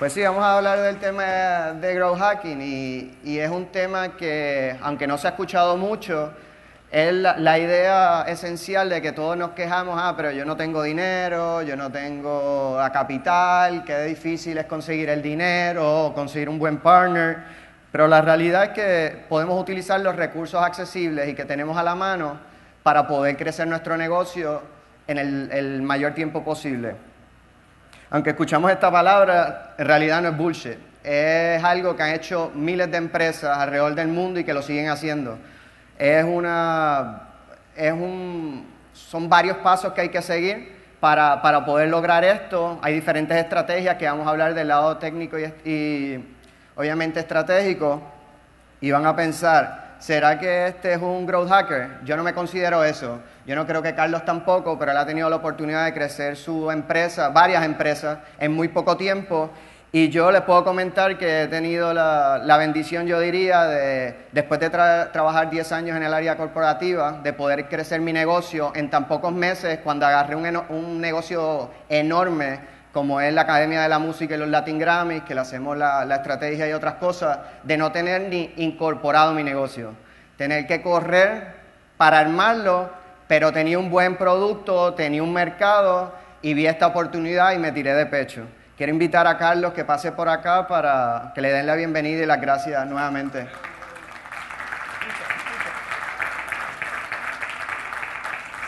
Pues sí, vamos a hablar del tema de growth hacking y, es un tema que, aunque no se ha escuchado mucho, es la, la, idea esencial de que todos nos quejamos, ah, pero yo no tengo dinero, yo no tengo la capital, qué difícil es conseguir el dinero o conseguir un buen partner. Pero la realidad es que podemos utilizar los recursos accesibles y que tenemos a la mano para poder crecer nuestro negocio en el, el mayor tiempo posible. Aunque escuchamos esta palabra, en realidad no es bullshit. Es algo que han hecho miles de empresas alrededor del mundo y que lo siguen haciendo. Es una, es un, son varios pasos que hay que seguir para, para, poder lograr esto. Hay diferentes estrategias que vamos a hablar del lado técnico y, y obviamente estratégico. Y van a pensar, ¿será que este es un growth hacker? Yo no me considero eso. Yo no creo que Carlos tampoco, pero él ha tenido la oportunidad de crecer su empresa, varias empresas, en muy poco tiempo. Y yo les puedo comentar que he tenido la, bendición, yo diría, de después de tra trabajar 10 años en el área corporativa, de poder crecer mi negocio en tan pocos meses, cuando agarré un, un negocio enorme como es la Academia de la Música y los Latin Grammys, que le hacemos la, la estrategia y otras cosas, de no tener ni incorporado mi negocio. Tener que correr para armarlo, pero tenía un buen producto, tenía un mercado y vi esta oportunidad y me tiré de pecho. Quiero invitar a Carlos que pase por acá para que le den la bienvenida y las gracias nuevamente.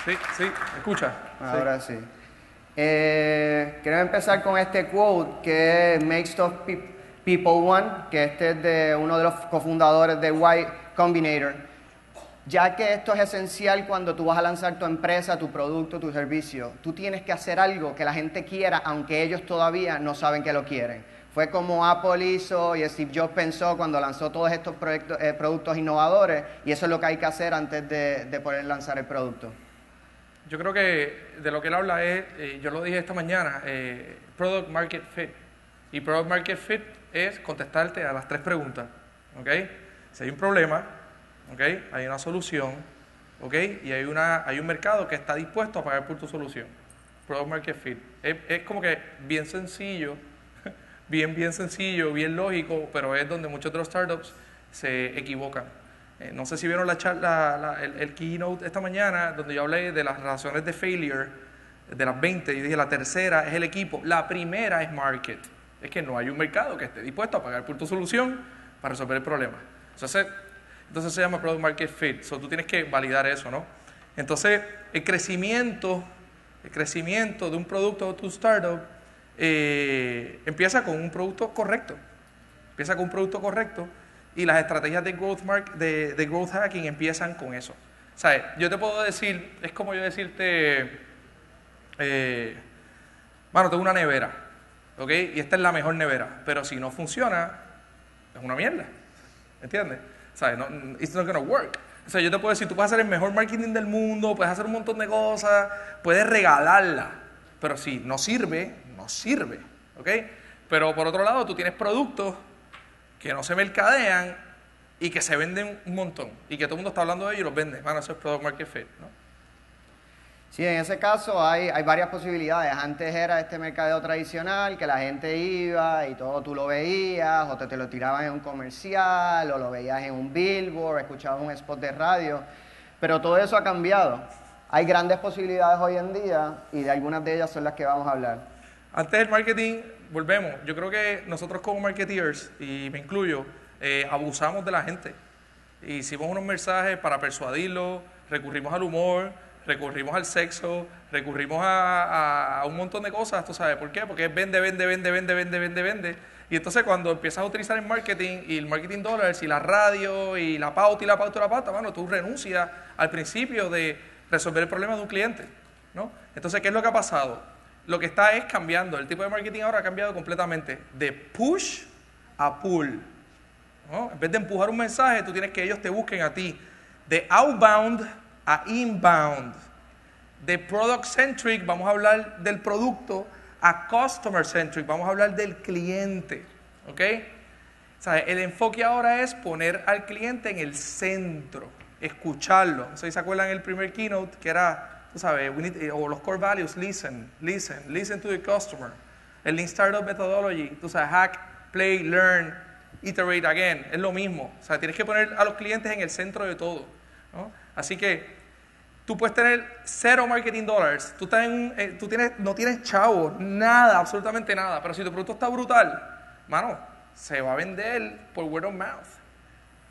Sí, sí, escucha. Ahora sí. sí. Eh, quiero empezar con este quote que es Make Stuff People Want, que este es de uno de los cofundadores de Y Combinator. Ya que esto es esencial cuando tú vas a lanzar tu empresa, tu producto, tu servicio, tú tienes que hacer algo que la gente quiera, aunque ellos todavía no saben que lo quieren. Fue como Apple hizo y Steve Jobs pensó cuando lanzó todos estos proyectos, eh, productos innovadores, y eso es lo que hay que hacer antes de, de poder lanzar el producto. Yo creo que de lo que él habla es, eh, yo lo dije esta mañana, eh, Product Market Fit. Y Product Market Fit es contestarte a las tres preguntas. ¿ok? Si hay un problema, ¿ok? hay una solución, ¿ok? y hay, una, hay un mercado que está dispuesto a pagar por tu solución. Product Market Fit. Es, es como que bien sencillo, bien, bien sencillo, bien lógico, pero es donde muchos de los startups se equivocan. Eh, no sé si vieron la charla, la, el, keynote esta mañana, donde yo hablé de las razones de failure, de las 20, y dije la tercera es el equipo, la primera es market. Es que no hay un mercado que esté dispuesto a pagar por tu solución para resolver el problema. Entonces, entonces se llama Product Market Fit. So, tú tienes que validar eso, ¿no? Entonces, el crecimiento, el crecimiento de un producto o tu startup eh, empieza con un producto correcto. Empieza con un producto correcto y las estrategias de growth, mark, de, growth hacking empiezan con eso. ¿Sabes? Yo te puedo decir, es como yo decirte, eh, bueno, tengo una nevera, ¿ok? Y esta es la mejor nevera, pero si no funciona, es una mierda, ¿entiendes? ¿Sabes? It's not gonna work. O sea, yo te puedo decir, tú puedes hacer el mejor marketing del mundo, puedes hacer un montón de cosas, puedes regalarla, pero si no sirve, no sirve, ¿ok? Pero por otro lado, tú tienes productos que no se mercadean y que se venden un montón y que todo el mundo está hablando de ellos y los vende. Van a ser product market fit, ¿no? Sí, en ese caso hay, hay varias posibilidades. Antes era este mercadeo tradicional, que la gente iba y todo tú lo veías, o te, te lo tiraban en un comercial, o lo veías en un billboard, escuchabas un spot de radio. Pero todo eso ha cambiado. Hay grandes posibilidades hoy en día y de algunas de ellas son las que vamos a hablar. Antes del marketing, volvemos. Yo creo que nosotros como marketeers, y me incluyo, eh, abusamos de la gente. Hicimos unos mensajes para persuadirlo, recurrimos al humor, recurrimos al sexo, recurrimos a, un montón de cosas, ¿tú sabes por qué? Porque vende, vende, vende, vende, vende, vende, vende. Y entonces cuando empiezas a utilizar el marketing y el marketing dollars y la radio y la pauta y la pauta y la pauta, bueno, tú renuncias al principio de resolver el problema de un cliente. Entonces, ¿qué es lo que ha pasado? Lo que está es cambiando, el tipo de marketing ahora ha cambiado completamente, de push a pull. ¿no? En vez de empujar un mensaje, tú tienes que ellos te busquen a ti. De outbound a inbound. De product centric, vamos a hablar del producto, a customer centric, vamos a hablar del cliente. ¿Ok? ¿Sabe? El enfoque ahora es poner al cliente en el centro, escucharlo. ¿Se acuerdan el primer keynote que era, tú sabes, need, o los core values, listen, listen, listen to the customer. El Lean Startup Methodology, tú sabes, hack, play, learn, iterate again, es lo mismo. O sea, tienes que poner a los clientes en el centro de todo. ¿no? Así que tú puedes tener cero marketing dollars, tú, estás en, eh, tú tienes, no tienes chavo, nada, absolutamente nada, pero si tu producto está brutal, mano, se va a vender por word of mouth.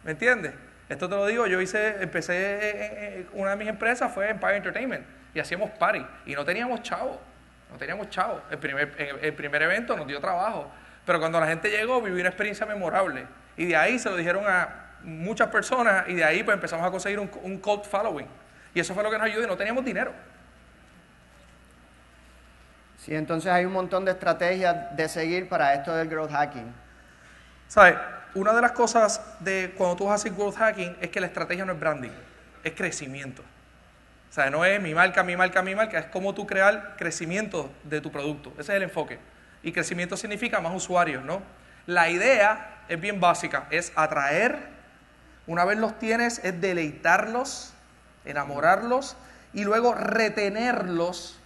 ¿Me entiendes? Esto te lo digo, yo hice, empecé, eh, eh, una de mis empresas fue Empire Entertainment y hacíamos party y no teníamos chavo, no teníamos chavo. El primer, el primer evento nos dio trabajo, pero cuando la gente llegó viví una experiencia memorable y de ahí se lo dijeron a muchas personas y de ahí pues empezamos a conseguir un, un cult following. Y eso fue lo que nos ayudó y no teníamos dinero. Sí, entonces hay un montón de estrategias de seguir para esto del growth hacking. ¿Sabes? Una de las cosas de cuando tú hacer growth hacking es que la estrategia no es branding, es crecimiento. O sea, no es mi marca, mi marca, mi marca, es cómo tú crear crecimiento de tu producto. Ese es el enfoque. Y crecimiento significa más usuarios, ¿no? La idea es bien básica, es atraer, una vez los tienes, es deleitarlos enamorarlos y luego retenerlos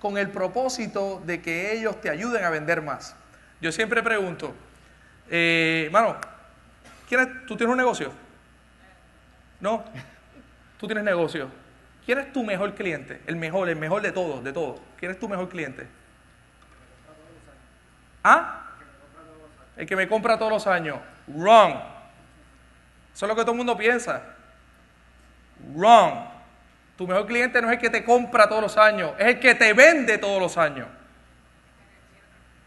con el propósito de que ellos te ayuden a vender más. Yo siempre pregunto, eh, mano, ¿tú tienes un negocio? No, tú tienes negocio. ¿Quién es tu mejor cliente? El mejor, el mejor de todos, de todos. ¿Quién es tu mejor cliente? ¿Ah? El que me compra todos los años. Wrong. Eso es lo que todo el mundo piensa. Wrong. Tu mejor cliente no es el que te compra todos los años, es el que te vende todos los años.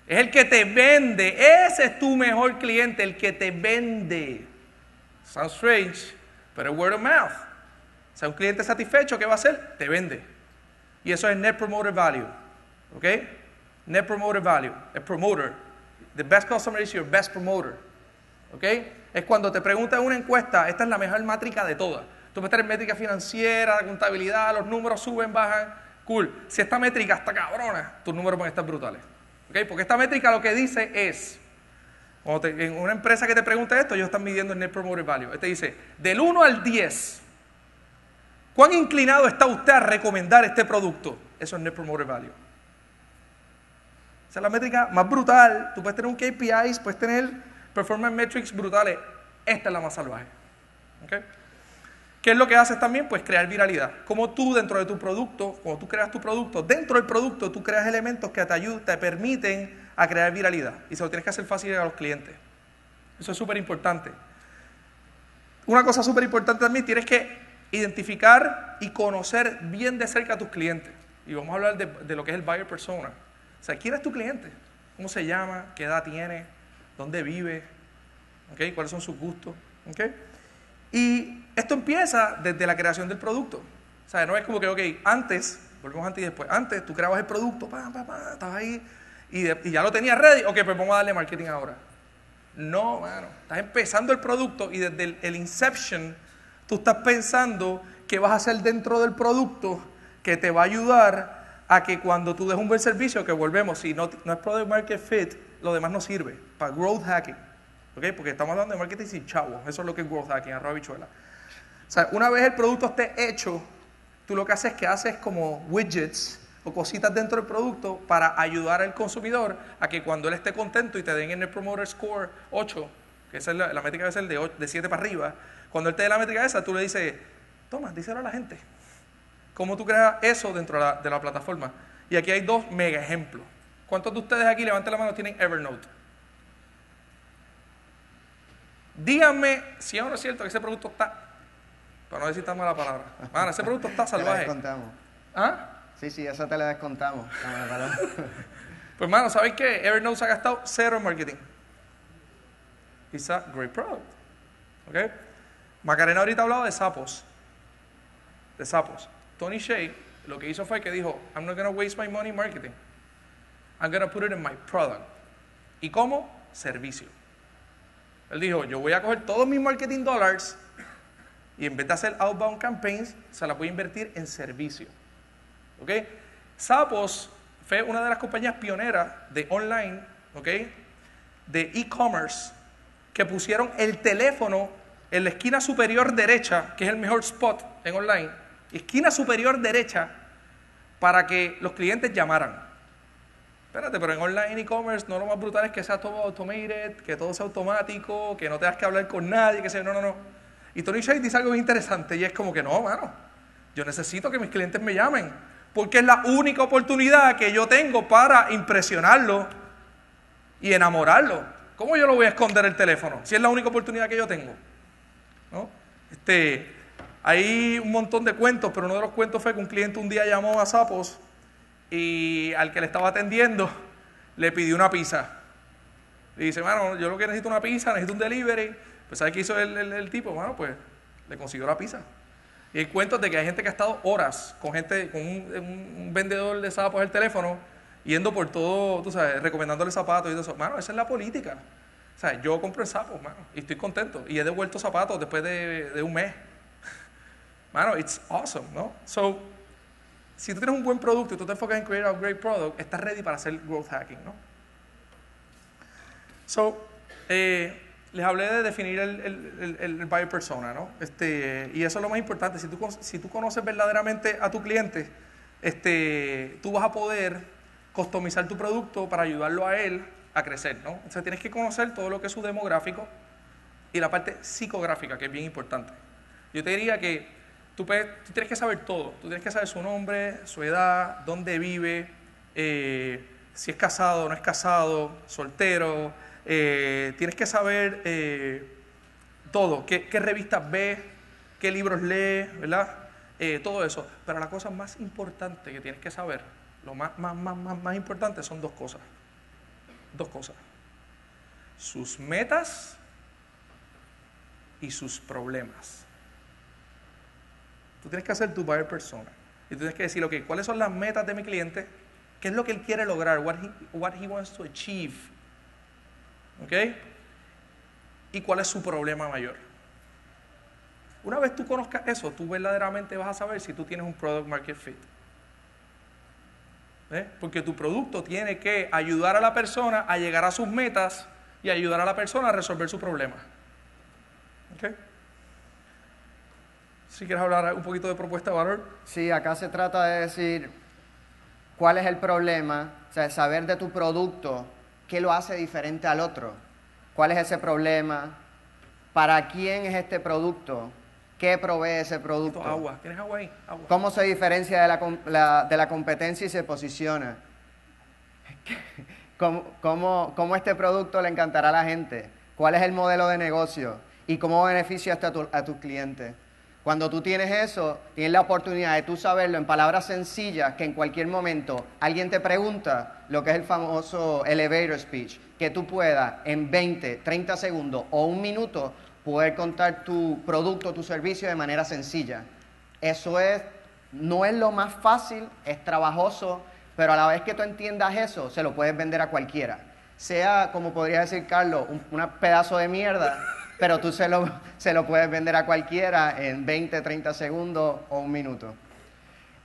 Es el que te vende. Ese es tu mejor cliente, el que te vende. Sounds strange, pero word of mouth. O sea, un cliente satisfecho, ¿qué va a hacer? Te vende. Y eso es Net Promoter Value. ¿Ok? Net Promoter Value. El promoter. The best customer is your best promoter. ¿Ok? Es cuando te preguntan en una encuesta, esta es la mejor métrica de todas. Tú puedes tener métrica financiera, contabilidad, los números suben, bajan. Cool. Si esta métrica está cabrona, tus números van a estar brutales. ¿Okay? Porque esta métrica lo que dice es, en una empresa que te pregunta esto, ellos están midiendo el Net Promoter Value. Este dice, del 1 al 10, ¿cuán inclinado está usted a recomendar este producto? Eso es Net Promoter Value. Esa es la métrica más brutal. Tú puedes tener un KPIs, puedes tener performance metrics brutales. Esta es la más salvaje. ¿Okay? ¿Qué es lo que haces también? Pues crear viralidad. Como tú dentro de tu producto, cuando tú creas tu producto, dentro del producto tú creas elementos que te ayudan, te permiten a crear viralidad. Y se lo tienes que hacer fácil a los clientes. Eso es súper importante. Una cosa súper importante también, tienes que identificar y conocer bien de cerca a tus clientes. Y vamos a hablar de, lo que es el buyer persona. O sea, ¿quién es tu cliente? ¿Cómo se llama? ¿Qué edad tiene? ¿Dónde vive? ¿Okay? ¿Cuáles son sus gustos? ¿Okay? Y esto empieza desde la creación del producto. O sea, no es como que, ok, antes, volvemos antes y después, antes tú creabas el producto, pa, pa, pa, estabas ahí y, ya lo tenías ready, ok, pues vamos a darle marketing ahora. No, mano, estás empezando el producto y desde el, inception tú estás pensando qué vas a hacer dentro del producto que te va a ayudar a que cuando tú des un buen servicio, que volvemos, si no, no es product market fit, lo demás no sirve para growth hacking. ¿Ok? Porque estamos hablando de marketing sin chavos. Eso es lo que es growth hacking, arroba bichuela. O sea, una vez el producto esté hecho, tú lo que haces es que haces como widgets o cositas dentro del producto para ayudar al consumidor a que cuando él esté contento y te den en el Promoter Score 8, que esa es la, métrica debe ser de, de 7 para arriba, cuando él te dé la métrica esa, tú le dices, toma, díselo a la gente. ¿Cómo tú creas eso dentro de la, la plataforma? Y aquí hay dos mega ejemplos. ¿Cuántos de ustedes aquí, levanten la mano, tienen Evernote? Díganme si es es cierto que ese producto está, para no decir tan mala palabra, Mano, ese producto está salvaje. Te descontamos. ¿Ah? Sí, sí, eso te lo descontamos. pues, mano, ¿sabéis qué? Evernote se ha gastado cero en marketing. It's a great product. ¿Ok? Macarena ahorita ha hablado de sapos. De sapos. Tony Shea lo que hizo fue que dijo, I'm not going to waste my money in marketing. I'm going to put it in my product. ¿Y cómo? Servicio. Él dijo, yo voy a coger todos mis marketing dollars y en vez de hacer outbound campaigns, se la voy a invertir en servicio. ¿Ok? Sapos fue una de las compañías pioneras de online, ¿ok? De e-commerce, que pusieron el teléfono en la esquina superior derecha, que es el mejor spot en online, esquina superior derecha, para que los clientes llamaran. Espérate, pero en online e-commerce no lo más brutal es que sea todo automated, que todo sea automático, que no tengas que hablar con nadie, que sea, no, no, no. Y Tony Shea dice algo interesante y es como que no, mano, yo necesito que mis clientes me llamen, porque es la única oportunidad que yo tengo para impresionarlo y enamorarlo. ¿Cómo yo lo voy a esconder el teléfono si es la única oportunidad que yo tengo? ¿No? Este, hay un montón de cuentos, pero uno de los cuentos fue que un cliente un día llamó a Sapos y al que le estaba atendiendo le pidió una pizza. Y dice, bueno, yo lo que necesito una pizza, necesito un delivery. Pues ¿sabes qué hizo el, tipo? Bueno, pues le consiguió la pizza. Y hay cuentos de que hay gente que ha estado horas con gente, con un, vendedor de zapatos el teléfono, yendo por todo, tú sabes, recomendándole zapatos y todo eso. Mano, esa es la política. O sea, yo compro el sapo, mano, y estoy contento. Y he devuelto zapatos después de, un mes. Mano, it's awesome, ¿no? So, si tú tienes un buen producto y tú te enfocas en crear a great product, estás ready para hacer growth hacking, ¿no? So, eh, les hablé de definir el, el, buyer persona, ¿no? Este, y eso es lo más importante. Si tú, si tú conoces verdaderamente a tu cliente, este, tú vas a poder customizar tu producto para ayudarlo a él a crecer, ¿no? Sea, tienes que conocer todo lo que es su demográfico y la parte psicográfica, que es bien importante. Yo te diría que Tú, tienes que saber todo. Tú tienes que saber su nombre, su edad, dónde vive, eh, si es casado o no es casado, soltero. Eh, tienes que saber eh, todo. ¿Qué, revistas ve, qué libros lee, ¿verdad? todo eso. Pero la cosa más importante que tienes que saber, lo más, más, más, más, más importante son dos cosas. Dos cosas. Sus metas y sus problemas. Tú tienes que hacer tu buyer persona. Y tú tienes que decir, ok, ¿cuáles son las metas de mi cliente? ¿Qué es lo que él quiere lograr? What he, what he wants to achieve. ¿Ok? ¿Y cuál es su problema mayor? Una vez tú conozcas eso, tú verdaderamente vas a saber si tú tienes un product market fit. ¿Eh? Porque tu producto tiene que ayudar a la persona a llegar a sus metas y ayudar a la persona a resolver su problema. ¿Ok? Si quieres hablar un poquito de propuesta de valor. Sí, acá se trata de decir cuál es el problema, o sea, saber de tu producto qué lo hace diferente al otro. ¿Cuál es ese problema? ¿Para quién es este producto? ¿Qué provee ese producto? agua. ¿Tienes agua ahí? Agua. ¿Cómo se diferencia de la, de la competencia y se posiciona? ¿Cómo, cómo, cómo este producto le encantará a la gente? ¿Cuál es el modelo de negocio? ¿Y cómo beneficia a, tu, a tus clientes? Cuando tú tienes eso, tienes la oportunidad de tú saberlo en palabras sencillas, que en cualquier momento alguien te pregunta lo que es el famoso elevator speech, que tú puedas en 20, 30 segundos o un minuto poder contar tu producto, tu servicio de manera sencilla. Eso es, no es lo más fácil, es trabajoso, pero a la vez que tú entiendas eso, se lo puedes vender a cualquiera. Sea, como podría decir Carlos, un pedazo de mierda pero tú se lo, se lo puedes vender a cualquiera en 20, 30 segundos o un minuto.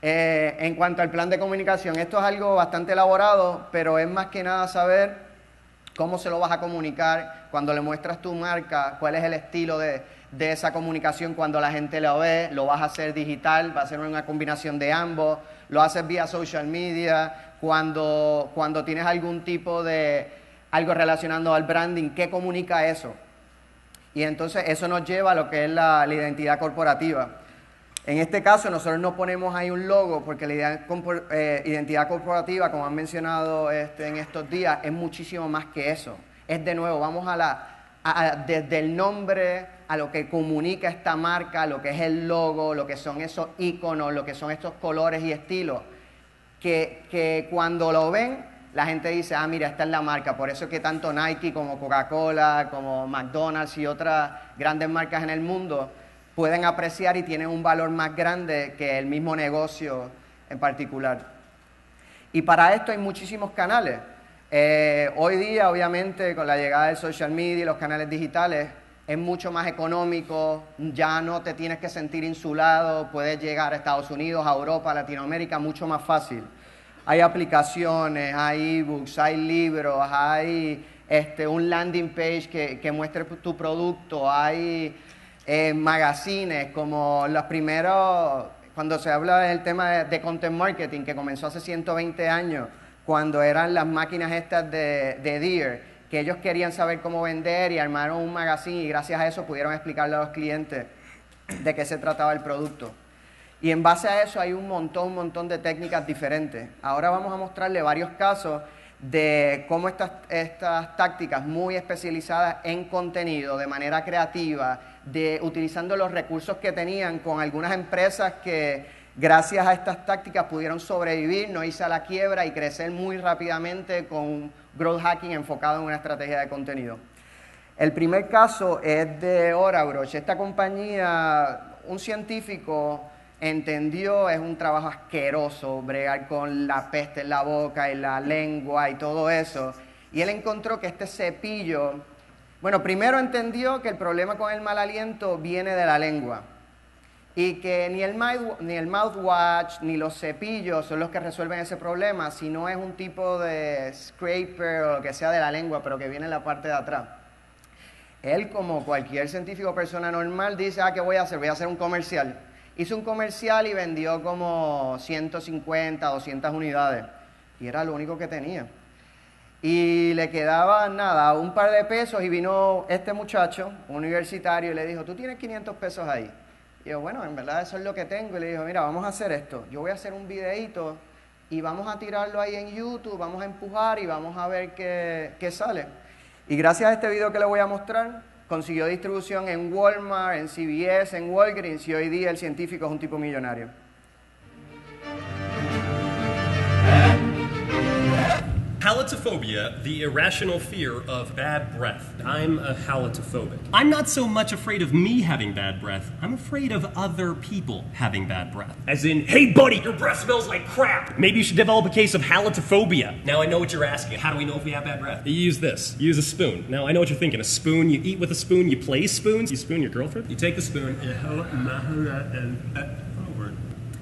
Eh, en cuanto al plan de comunicación, esto es algo bastante elaborado, pero es más que nada saber cómo se lo vas a comunicar cuando le muestras tu marca, cuál es el estilo de, de esa comunicación cuando la gente lo ve, lo vas a hacer digital, va a ser una combinación de ambos, lo haces vía social media, cuando, cuando tienes algún tipo de algo relacionado al branding, ¿qué comunica eso? Y entonces eso nos lleva a lo que es la, identidad corporativa. En este caso nosotros no ponemos ahí un logo porque la eh, identidad corporativa, como han mencionado este, en estos días, es muchísimo más que eso. Es de nuevo, vamos a la, desde el nombre a lo que comunica esta marca, lo que es el logo, lo que son esos iconos, lo que son estos colores y estilos, que, que cuando lo ven la gente dice, ah, mira, esta es la marca. Por eso es que tanto Nike como Coca-Cola, como McDonald's y otras grandes marcas en el mundo pueden apreciar y tienen un valor más grande que el mismo negocio en particular. Y para esto hay muchísimos canales. Eh, hoy día, obviamente, con la llegada del social media y los canales digitales, es mucho más económico, ya no te tienes que sentir insulado, puedes llegar a Estados Unidos, a Europa, a Latinoamérica, mucho más fácil hay aplicaciones, hay ebooks, hay libros, hay este, un landing page que, muestre tu producto, hay eh, magazines como los primeros, cuando se habla del tema de, content marketing que comenzó hace 120 años, cuando eran las máquinas estas de, de Deere, que ellos querían saber cómo vender y armaron un magazine y gracias a eso pudieron explicarle a los clientes de qué se trataba el producto. Y en base a eso hay un montón, un montón de técnicas diferentes. Ahora vamos a mostrarle varios casos de cómo estas, estas tácticas muy especializadas en contenido, de manera creativa, de utilizando los recursos que tenían con algunas empresas que gracias a estas tácticas pudieron sobrevivir, no irse a la quiebra y crecer muy rápidamente con growth hacking enfocado en una estrategia de contenido. El primer caso es de Orabroch. Esta compañía, un científico entendió, es un trabajo asqueroso, bregar con la peste en la boca y la lengua y todo eso. Y él encontró que este cepillo, bueno, primero entendió que el problema con el mal aliento viene de la lengua y que ni el, ni el mouthwash ni los cepillos son los que resuelven ese problema, sino es un tipo de scraper o lo que sea de la lengua, pero que viene en la parte de atrás. Él, como cualquier científico persona normal, dice, ah, ¿qué voy a hacer? Voy a hacer un comercial. Hizo un comercial y vendió como 150, 200 unidades. Y era lo único que tenía. Y le quedaba nada, un par de pesos y vino este muchacho, universitario, y le dijo, tú tienes 500 pesos ahí. Y yo, bueno, en verdad eso es lo que tengo. Y le dijo, mira, vamos a hacer esto. Yo voy a hacer un videíto y vamos a tirarlo ahí en YouTube, vamos a empujar y vamos a ver qué, qué sale. Y gracias a este video que le voy a mostrar, consiguió distribución en Walmart, en CVS, en Walgreens y hoy día el científico es un tipo millonario. Halitophobia, the irrational fear of bad breath. I'm a halitophobic. I'm not so much afraid of me having bad breath, I'm afraid of other people having bad breath. As in, hey buddy, your breath smells like crap. Maybe you should develop a case of halitophobia. Now I know what you're asking. How do we know if we have bad breath? You use this. You use a spoon. Now I know what you're thinking. A spoon, you eat with a spoon, you play spoons. You spoon your girlfriend. You take the spoon,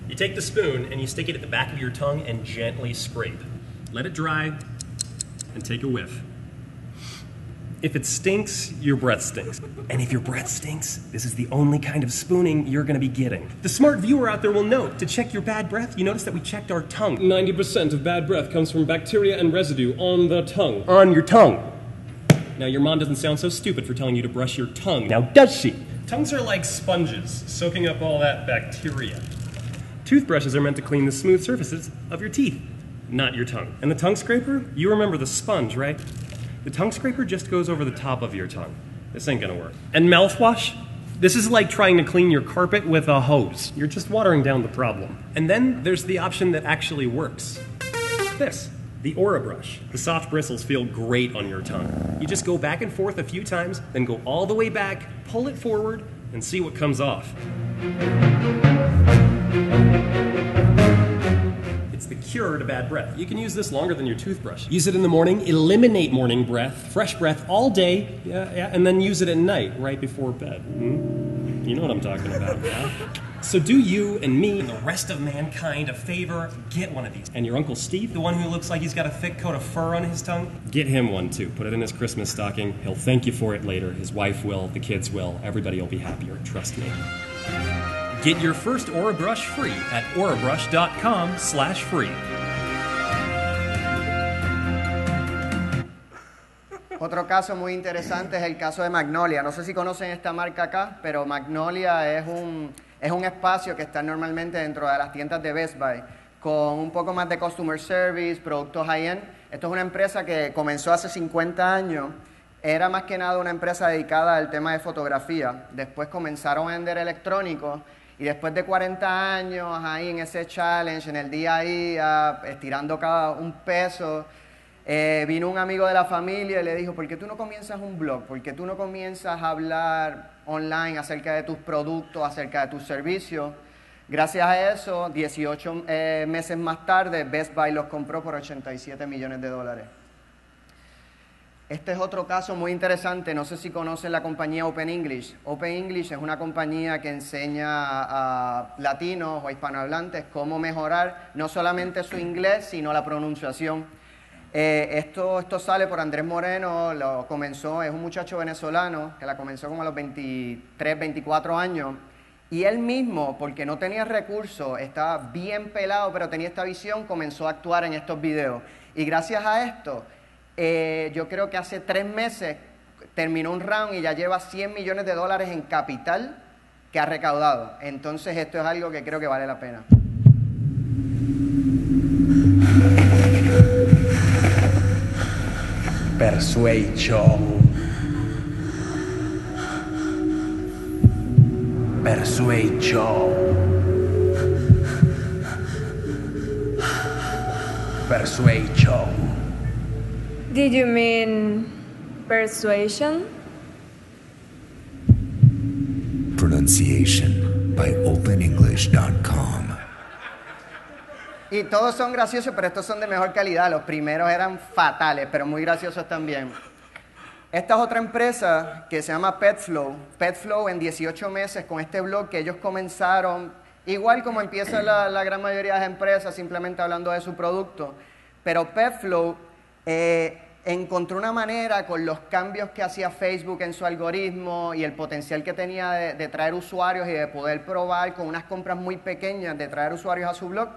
you take the spoon and you stick it at the back of your tongue and gently scrape. Let it dry, and take a whiff. If it stinks, your breath stinks. And if your breath stinks, this is the only kind of spooning you're going to be getting. The smart viewer out there will note to check your bad breath, you notice that we checked our tongue. 90% of bad breath comes from bacteria and residue on the tongue. On your tongue. Now, your mom doesn't sound so stupid for telling you to brush your tongue, now does she? Tongues are like sponges, soaking up all that bacteria. Toothbrushes are meant to clean the smooth surfaces of your teeth not your tongue. And the tongue scraper, you remember the sponge, right? The tongue scraper just goes over the top of your tongue. This ain't gonna work. And mouthwash? This is like trying to clean your carpet with a hose. You're just watering down the problem. And then there's the option that actually works. This, the Aura brush. The soft bristles feel great on your tongue. You just go back and forth a few times, then go all the way back, pull it forward, and see what comes off. Cure to bad breath. You can use this longer than your toothbrush. Use it in the morning, eliminate morning breath, fresh breath all day, yeah, yeah, and then use it at night, right before bed. Hmm? You know what I'm talking about, yeah? So do you and me and the rest of mankind a favor, get one of these. And your Uncle Steve, the one who looks like he's got a thick coat of fur on his tongue, get him one too. Put it in his Christmas stocking. He'll thank you for it later. His wife will, the kids will, everybody will be happier, trust me. Get your first Aura Brush free at aurabrush.com slash free. Otro caso muy interesante es el caso de Magnolia. No sé si conocen esta marca acá, pero Magnolia es un, es un espacio que está normalmente dentro de las tiendas de Best Buy, con un poco más de customer service, productos high-end. Esto es una empresa que comenzó hace 50 años. Era más que nada una empresa dedicada al tema de fotografía. Después comenzaron a vender electrónicos y después de 40 años ahí en ese challenge, en el día a día, estirando cada un peso, eh, vino un amigo de la familia y le dijo, ¿por qué tú no comienzas un blog? ¿Por qué tú no comienzas a hablar online acerca de tus productos, acerca de tus servicios? Gracias a eso, 18 eh, meses más tarde, Best Buy los compró por 87 millones de dólares. Este es otro caso muy interesante, no sé si conocen la compañía Open English. Open English es una compañía que enseña a latinos o hispanohablantes cómo mejorar no solamente su inglés, sino la pronunciación. Eh, esto, esto sale por Andrés Moreno, lo comenzó, es un muchacho venezolano que la comenzó como a los 23, 24 años. Y él mismo, porque no tenía recursos, estaba bien pelado, pero tenía esta visión, comenzó a actuar en estos videos. Y gracias a esto, eh, yo creo que hace tres meses terminó un round y ya lleva 100 millones de dólares en capital que ha recaudado. Entonces esto es algo que creo que vale la pena. Persuasion. Persuasion. Persuasion. Did you mean persuasion? Pronunciation by OpenEnglish.com. Y todos son graciosos, pero estos son de mejor calidad. Los primeros eran fatales, pero muy graciosos también. Esta es otra empresa que se llama PetFlow. PetFlow en 18 meses con este blog que ellos comenzaron, igual como empieza la, la gran mayoría de las empresas, simplemente hablando de su producto. Pero PetFlow eh, encontró una manera con los cambios que hacía Facebook en su algoritmo y el potencial que tenía de, traer usuarios y de poder probar con unas compras muy pequeñas de traer usuarios a su blog.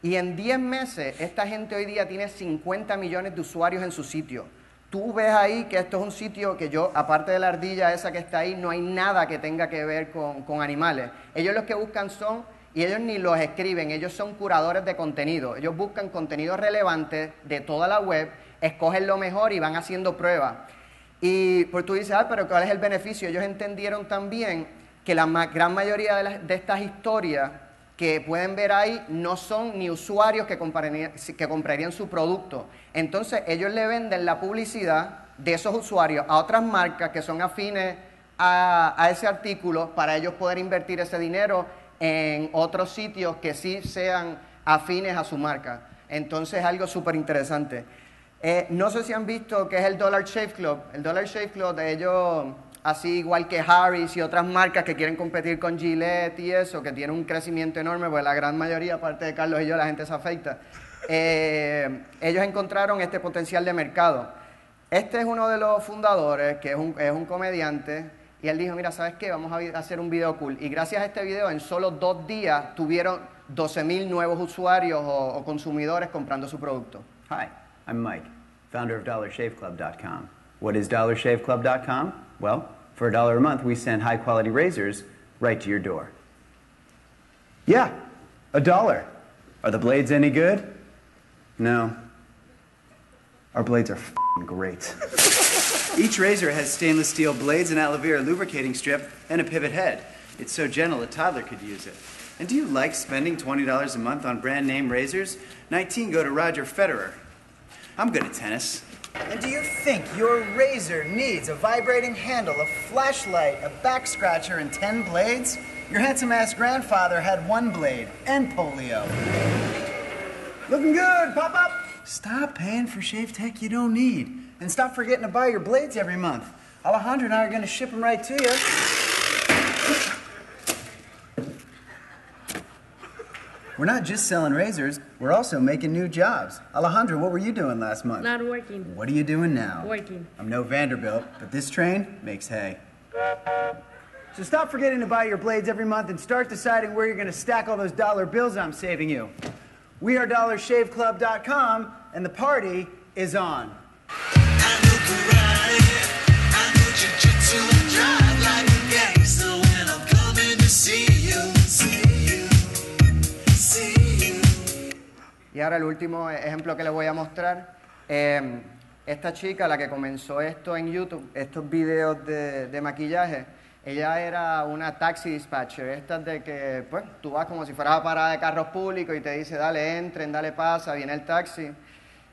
Y en 10 meses, esta gente hoy día tiene 50 millones de usuarios en su sitio. Tú ves ahí que esto es un sitio que yo, aparte de la ardilla esa que está ahí, no hay nada que tenga que ver con, con animales. Ellos los que buscan son, y ellos ni los escriben, ellos son curadores de contenido. Ellos buscan contenido relevante de toda la web, escogen lo mejor y van haciendo pruebas. Y pues tú dices, ah, pero ¿cuál es el beneficio? Ellos entendieron también que la gran mayoría de, las- de estas historias que pueden ver ahí no son ni usuarios que comprarían, su producto. Entonces ellos le venden la publicidad de esos usuarios a otras marcas que son afines a ese artículo para ellos poder invertir ese dinero en otros sitios que sí sean afines a su marca. Entonces es algo súper interesante. Eh, no sé si han visto que es el Dollar Shave Club. El Dollar Shave Club de ellos, así igual que Harris y otras marcas que quieren competir con Gillette y eso, que tiene un crecimiento enorme, pues la gran mayoría, aparte de Carlos y yo, la gente se afecta. Eh, ellos encontraron este potencial de mercado. Este es uno de los fundadores, que es un, es un comediante, y él dijo, mira, ¿sabes qué? Vamos a hacer un video cool. Y gracias a este video, en solo dos días, tuvieron 12.000 nuevos usuarios o, o consumidores comprando su producto. Hi, I'm Mike, founder of DollarShaveClub.com. What is DollarShaveClub.com? Well, for a dollar a month, we send high quality razors right to your door. Yeah, a dollar. Are the blades any good? No. Our blades are great. Each razor has stainless steel blades, an aloe vera lubricating strip, and a pivot head. It's so gentle a toddler could use it. And do you like spending $20 a month on brand name razors? 19 go to Roger Federer. I'm good at tennis. And do you think your razor needs a vibrating handle, a flashlight, a back scratcher, and 10 blades? Your handsome ass grandfather had one blade and polio. Looking good, pop up! Stop paying for shave tech you don't need. And stop forgetting to buy your blades every month. Alejandro and I are going to ship them right to you. We're not just selling razors, we're also making new jobs. Alejandro, what were you doing last month? Not working. What are you doing now? Working. I'm no Vanderbilt, but this train makes hay. So stop forgetting to buy your blades every month and start deciding where you're going to stack all those dollar bills I'm saving you. We are DollarShaveClub.com, and the party is on. Y ahora el último ejemplo que les voy a mostrar. eh, esta chica, la que comenzó esto en YouTube, estos videos de, de maquillaje, ella era una taxi dispatcher, estas de que, pues, tú vas como si fueras a parada de carros públicos y te dice, dale, entren, dale, pasa, viene el taxi.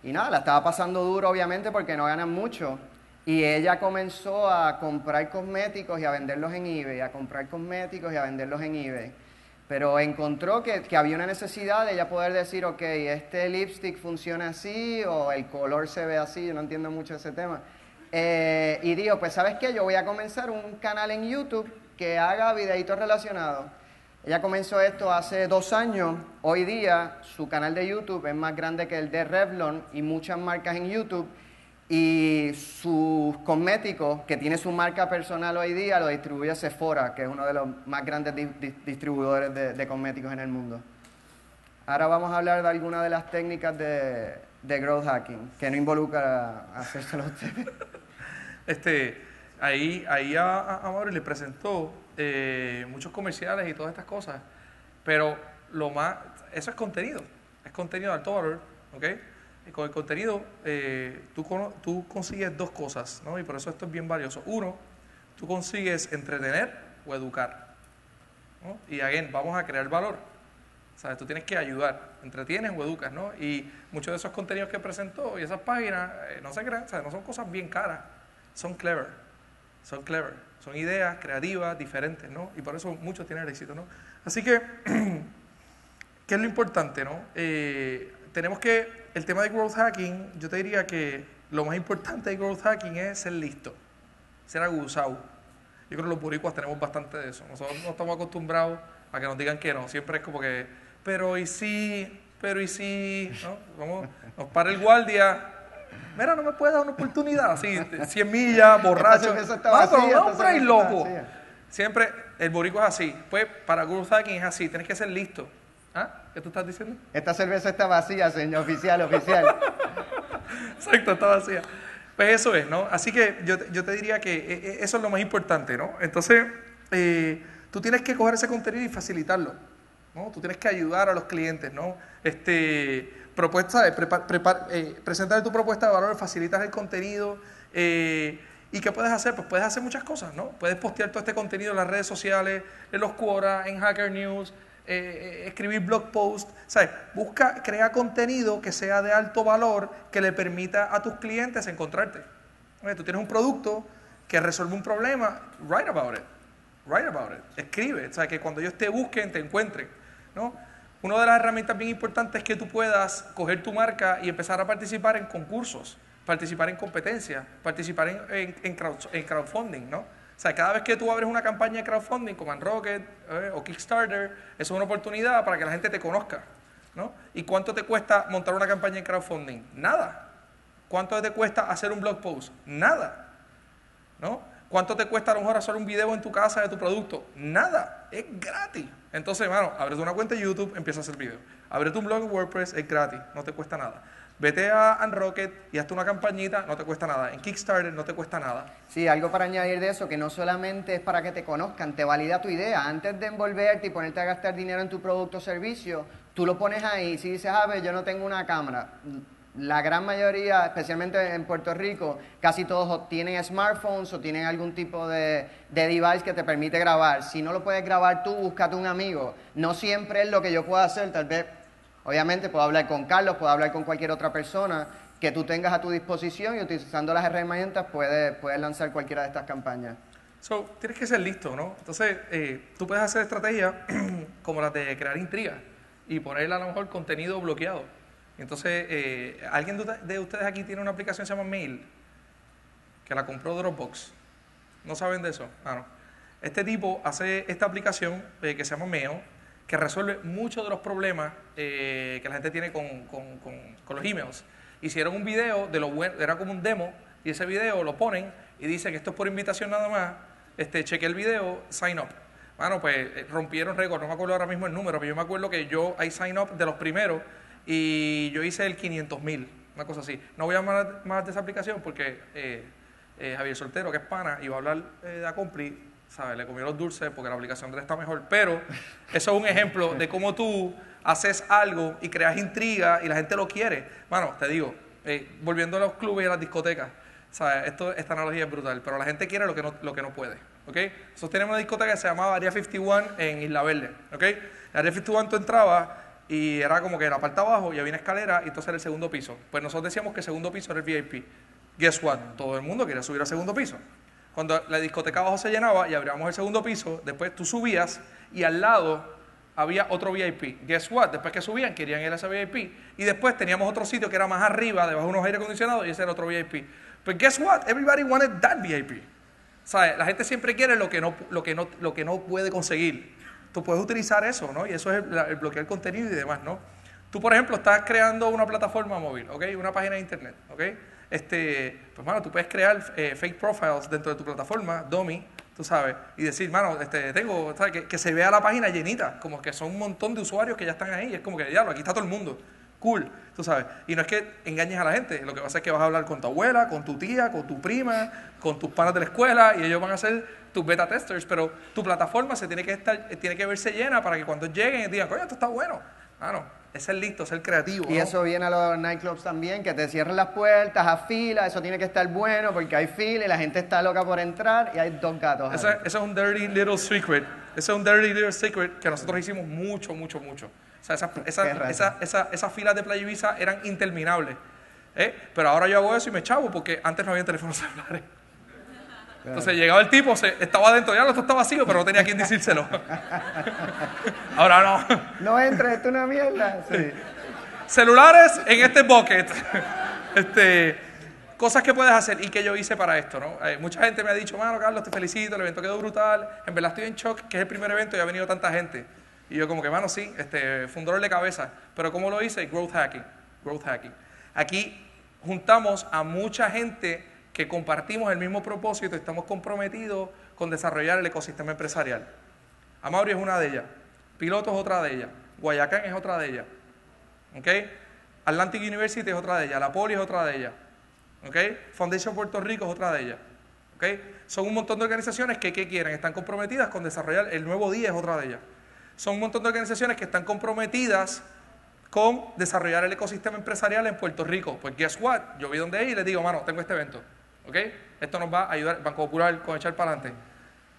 Y nada, la estaba pasando duro, obviamente, porque no ganan mucho. Y ella comenzó a comprar cosméticos y a venderlos en eBay, a comprar cosméticos y a venderlos en eBay. Pero encontró que, había una necesidad de ella poder decir, ok, este lipstick funciona así o el color se ve así, yo no entiendo mucho ese tema. Eh, y dijo, pues sabes qué, yo voy a comenzar un canal en YouTube que haga videitos relacionados. Ella comenzó esto hace dos años. Hoy día su canal de YouTube es más grande que el de Revlon y muchas marcas en YouTube. Y sus cosméticos, que tiene su marca personal hoy día, lo distribuye Sephora, que es uno de los más grandes di- di- distribuidores de, cosméticos en el mundo. Ahora vamos a hablar de algunas de las técnicas de, growth hacking, que no involucra hacérselo a usted. Este, ahí, ahí a, a, a Mauri le presentó eh, muchos comerciales y todas estas cosas, pero lo más, eso es contenido, es contenido de alto valor, ¿ok? Y con el contenido eh, tú, tú consigues dos cosas, ¿no? Y por eso esto es bien valioso. Uno, tú consigues entretener o educar, ¿no? Y again, vamos a crear valor. ¿Sabes? Tú tienes que ayudar, entretienes o educas, ¿no? Y muchos de esos contenidos que presentó y esas páginas, eh, no se crean, ¿sabes? No son cosas bien caras, son clever, son clever, son ideas creativas, diferentes, ¿no? Y por eso muchos tienen éxito, ¿no? Así que, ¿qué es lo importante, no? Eh, tenemos que, el tema de growth hacking, yo te diría que lo más importante de growth hacking es ser listo, ser aguzado. Yo creo que los boricuas tenemos bastante de eso. Nosotros no estamos acostumbrados a que nos digan que no. Siempre es como que, pero y sí, pero y sí, ¿no? Vamos, nos para el guardia. Mira, no me puedes dar una oportunidad. Así, 100 millas, borracho. está Ah, pero no, hombre, y loco. vacía. Siempre el boricua es así. Pues para hacking es así. Tienes que ser listo. ¿Ah? ¿Qué tú estás diciendo? Esta cerveza está vacía, señor oficial, oficial. Exacto, está vacía. Pues eso es, ¿no? Así que yo, te- yo te diría que eh, eh, eso es lo más importante, ¿no? Entonces, eh, tú tienes que coger ese contenido y facilitarlo, ¿no? Tú tienes que ayudar a los clientes, ¿no? Este, propuesta, eh, presentar tu propuesta de valor, facilitar el contenido. eh, ¿Y qué puedes hacer? Pues puedes hacer muchas cosas, ¿no? Puedes postear todo este contenido en las redes sociales, en los Quora, en Hacker News, eh, eh, escribir blog post, ¿sabes? Busca, crea contenido que sea de alto valor, que le permita a tus clientes encontrarte. Tú tienes un producto que resuelve un problema, write about it, write about it, escribe, o sea, que cuando ellos te busquen, te encuentren, ¿no? Una de las herramientas bien importantes es que tú puedas coger tu marca y empezar a participar en concursos, participar en competencias, participar en, en- en crowd- en crowdfunding, ¿no? O sea, cada vez que tú abres una campaña de crowdfunding como Rocket o Kickstarter, es una oportunidad para que la gente te conozca, ¿no? ¿Y cuánto te cuesta montar una campaña de crowdfunding? Nada. ¿Cuánto te cuesta hacer un blog post? Nada. ¿No? ¿Cuánto te cuesta a lo mejor hacer un video en tu casa de tu producto? Nada. Es gratis. Entonces, hermano, ábrete una cuenta de YouTube, empieza a hacer video. Ábrete un blog en WordPress, es gratis, no te cuesta nada. Vete a Unrocket y hazte una campañita, no te cuesta nada. En Kickstarter no te cuesta nada. Sí, algo para añadir de eso, que no solamente es para que te conozcan, te valida tu idea. Antes de envolverte y ponerte a gastar dinero en tu producto o servicio, tú lo pones ahí. Si dices, a ver, yo no tengo una cámara. La gran mayoría, especialmente en Puerto Rico, casi todos tienen smartphones o tienen algún tipo de, de device que te permite grabar. Si no lo puedes grabar tú, búscate un amigo. No siempre es lo que yo puedo hacer, tal vez Obviamente puedo hablar con Carlos, puedo hablar con cualquier otra persona que tú tengas a tu disposición y utilizando las herramientas puedes, puedes lanzar cualquiera de estas campañas. So, tienes que ser listo, ¿no? Entonces, eh, tú puedes hacer estrategias como las de crear intriga y ponerle a lo mejor contenido bloqueado. Entonces, eh, ¿alguien de ustedes- de ustedes aquí tiene una aplicación que se llama Mail? Que la compró Dropbox. ¿No saben de eso? Ah. Este tipo hace esta aplicación eh, que se llama Mail, que resuelve muchos de los problemas eh, que la gente tiene con, con- con- los emails. Hicieron un video de lo bueno, era como un demo, y ese video lo ponen y dice que esto es por invitación nada más. Este, cheque el video, sign up. Bueno, pues eh, rompieron récord, no me acuerdo ahora mismo el número, pero yo me acuerdo que yo, hay sign up de los primeros y yo hice el 500 mil, una cosa así. No voy a hablar más de esa aplicación porque eh, eh, Javier Soltero, que es pana, iba a hablar eh, de Acompli, ¿sabes? Le comió los dulces porque la aplicación de él está mejor. Pero eso es un ejemplo de cómo tú haces algo y creas intriga y la gente lo quiere. Bueno, te digo, eh, volviendo a los clubes y a las discotecas, ¿sabes? Esto, esta analogía es brutal, pero la gente quiere lo que no, lo que no puede. ¿Ok? Nosotros tenemos una discoteca que se llamaba Area 51 en Isla Verde. ¿Ok? En Area 51 tú entrabas y era como que la parte abajo y había una escalera y entonces era el segundo piso. Pues nosotros decíamos que el segundo piso era el VIP. Guess what? Todo el mundo quería subir al segundo piso. Cuando la discoteca abajo se llenaba y abríamos el segundo piso, después tú subías y al lado había otro VIP. Guess what? Después que subían querían ir a ese VIP. Y después teníamos otro sitio que era más arriba, debajo de unos aire acondicionados y ese era otro VIP. Pues guess what? Everybody wanted that VIP. ¿Sabes? La gente siempre quiere lo que no, lo que no, lo que no puede conseguir. Tú puedes utilizar eso, ¿no? Y eso es el, bloquear contenido y demás, ¿no? Tú, por ejemplo, estás creando una plataforma móvil, ¿ok? Una página de internet, ¿ok? Este, pues, mano, tú puedes crear eh, fake profiles dentro de tu plataforma, dummy, tú sabes, y decir, mano, este, tengo, ¿sabes? Que, que se vea la página llenita, como que son un montón de usuarios que ya están ahí, es como que, diablo, aquí está todo el mundo. Cool, tú sabes. Y no es que engañes a la gente, lo que pasa es que vas a hablar con tu abuela, con tu tía, con tu prima, con tus panas de la escuela y ellos van a ser tus beta testers, pero tu plataforma se tiene que estar, tiene que verse llena para que cuando lleguen digan, coño, esto está bueno. Ah, no, es ser listo, ser creativo. Y ¿no? eso viene a los nightclubs también, que te cierren las puertas a fila, eso tiene que estar bueno porque hay fila y la gente está loca por entrar y hay dos gatos. Ahí. ese es un dirty little secret. Ese es un dirty little secret que nosotros hicimos mucho, mucho, mucho. O sea, esas esa, Qué raro. esa, esa- esas filas de Playa Ibiza eran interminables. ¿eh? Pero ahora yo hago eso y me chavo porque antes no había teléfonos celulares. Entonces llegaba el tipo, se, estaba adentro, ya lo esto está vacío, pero no tenía quien decírselo. ahora no. No entres, esto es una mierda. Sí. Celulares en este bucket. este, cosas que puedes hacer y que yo hice para esto, ¿no? Eh, mucha gente me ha dicho, mano, Carlos, te felicito, el evento quedó brutal. En verdad estoy en shock, que es el primer evento y ha venido tanta gente. Y yo como que, mano, sí, este, fue un dolor de cabeza. Pero ¿cómo lo hice? Growth hacking. Growth hacking. Aquí juntamos a mucha gente que compartimos el mismo propósito y estamos comprometidos con desarrollar el ecosistema empresarial. Amaury es una de ellas. Piloto es otra de ellas. Guayacán es otra de ellas. ¿ok? Atlantic University es otra de ellas, la Poli es otra de ellas, ¿ok? Foundation Puerto Rico es otra de ellas, ¿ok? Son un montón de organizaciones que, ¿qué quieren? Están comprometidas con desarrollar, el nuevo día es otra de ellas. Son un montón de organizaciones que están comprometidas con desarrollar el ecosistema empresarial en Puerto Rico. Pues guess what? Yo vi donde ir y les digo, mano, tengo este evento, ¿ok? Esto nos va a ayudar, Banco Popular, con echar para adelante.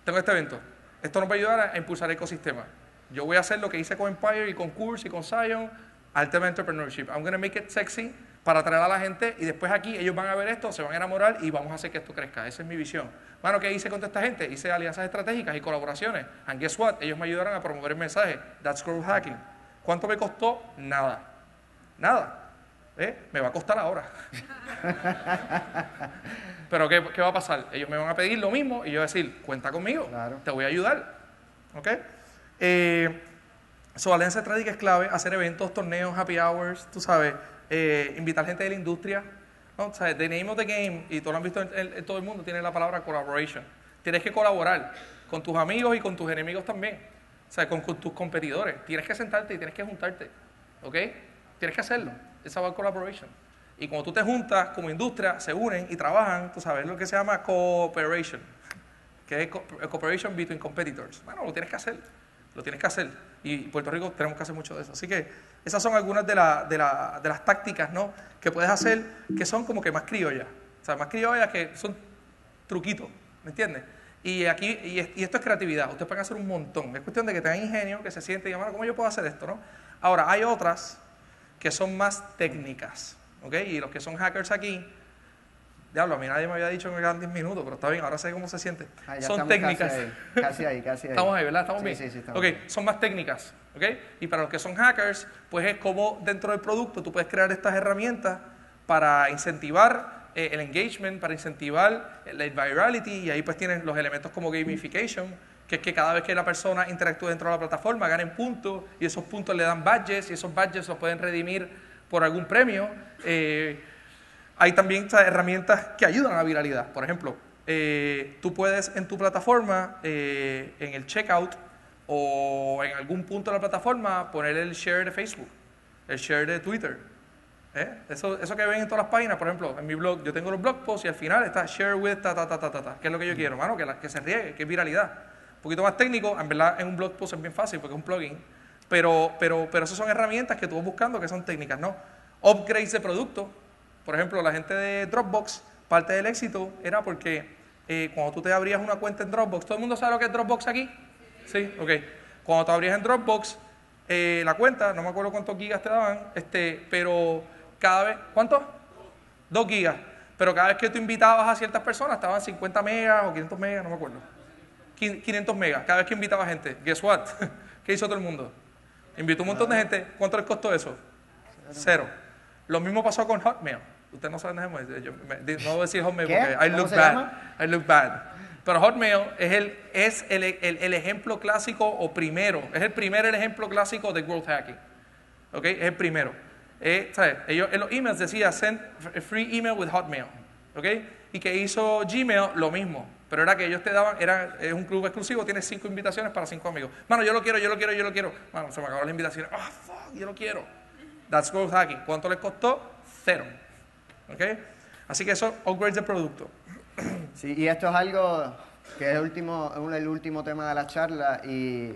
Tengo este evento. Esto nos va a ayudar a, a impulsar el ecosistema. Yo voy a hacer lo que hice con Empire y con Curse y con Zion, Ultimate Entrepreneurship. I'm going to make it sexy para atraer a la gente y después aquí ellos van a ver esto, se van a enamorar y vamos a hacer que esto crezca. Esa es mi visión. Bueno, ¿qué hice con esta gente? Hice alianzas estratégicas y colaboraciones. And guess what? Ellos me ayudaron a promover el mensaje. That's growth hacking. ¿Cuánto me costó? Nada. Nada. ¿Eh? Me va a costar ahora. Pero ¿qué, qué va a pasar? Ellos me van a pedir lo mismo y yo voy a decir, cuenta conmigo, Claro. te voy a ayudar. ¿Ok? Eh, su alianza estratégica es clave, hacer eventos, torneos, happy hours, tú sabes, eh, invitar gente de la industria. ¿no? O sea, the name of the game, y todos lo han visto en, todo el mundo, tiene la palabra collaboration. Tienes que colaborar con tus amigos y con tus enemigos también. O sea, con, tus competidores. Tienes que sentarte y tienes que juntarte. ¿Ok? Tienes que hacerlo. Es about collaboration. Y cuando tú te juntas como industria, se unen y trabajan, tú sabes, lo que se llama cooperation, que es co- cooperation between competitors. Bueno, lo tienes que hacer, lo tienes que hacer. Y Puerto Rico tenemos que hacer mucho de eso. Así que esas son algunas de, la- de la- de las tácticas ¿no? que puedes hacer que son como que más criollas. O sea, más criollas que son truquitos, ¿me entiendes? Y aquí, y, es- y esto es creatividad, ustedes pueden hacer un montón. Es cuestión de que tengan ingenio, que se sienten y digan, "Mano, ¿cómo yo puedo hacer esto? ¿no? Ahora, hay otras que son más técnicas, ¿ok? Y los que son hackers aquí, diablo, a mí nadie me había dicho que me quedan 10 minutos, pero está bien, ahora sé cómo se siente. Ah, son técnicas. Casi ahí, casi ahí. Casi ahí. Estamos ahí, ¿verdad? Estamos Sí, bien. Sí, sí, estamos ok, bien. son más técnicas, ¿ok? Y para los que son hackers, pues es como dentro del producto tú puedes crear estas herramientas para incentivar eh, el engagement, para incentivar la virality, y ahí pues tienes los elementos como gamification, que es que cada vez que la persona interactúa dentro de la plataforma ganen puntos, y esos puntos le dan badges, y esos badges los pueden redimir por algún premio. Eh, hay también herramientas que ayudan a la viralidad. Por ejemplo, eh, tú puedes en tu plataforma, eh, en el checkout o en algún punto de la plataforma, poner el share de Facebook, el share de Twitter. ¿eh? Eso, eso que ven en todas las páginas, por ejemplo, en mi blog, yo tengo los blog posts y al final está share with ta ta ta ta ta, ta. ¿Qué es lo que yo quiero, mano? Que, la- que se riegue, que es viralidad. Un poquito más técnico, en verdad en un blog post es bien fácil porque es un plugin, pero, pero, pero esas son herramientas que tú vas buscando que son técnicas, ¿no? Upgrades de producto, por ejemplo, la gente de Dropbox, parte del éxito era porque eh, cuando tú te abrías una cuenta en Dropbox, ¿todo el mundo sabe lo que es Dropbox aquí? Sí, ok. Cuando te abrías en Dropbox, eh, la cuenta, no me acuerdo cuántos gigas te daban, este, pero cada vez, ¿cuántos? Dos gigas. Pero cada vez que tú invitabas a ciertas personas, estaban 50 megas o 500 megas, no me acuerdo. Quin- 500 megas, cada vez que invitaba gente. Guess what? ¿Qué hizo todo el mundo? Invitó un montón de gente. ¿Cuánto les costó eso? Cero. Lo mismo pasó con Hotmail. Ustedes no saben de Hotmail. Yo me- di- no voy a decir Hotmail ¿Qué? porque I ¿Cómo look bad. llama? I look bad. Pero Hotmail es el, es el, el- el ejemplo clásico o primero. Es el primer ejemplo clásico de growth hacking. ¿Ok? Es el primero. Eh, ¿sabes? Ellos en los emails decía send a free email with Hotmail. ¿Ok? Y que hizo Gmail lo mismo. Pero era que ellos te daban, era, es un club exclusivo, tienes cinco invitaciones para cinco amigos. Mano, yo lo quiero, yo lo quiero, yo lo quiero. Mano, se me acabó la invitación. Ah, fuck, yo lo quiero. That's growth hacking. ¿Cuánto les costó? Cero. ¿Ok? Así que eso upgrades de producto. Sí, y esto es algo que es el último, el último tema de la charla y,